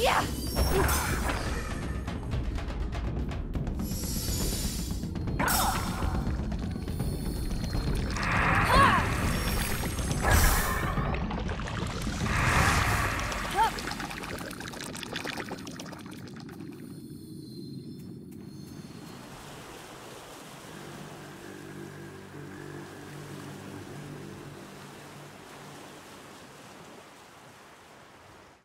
Yeah!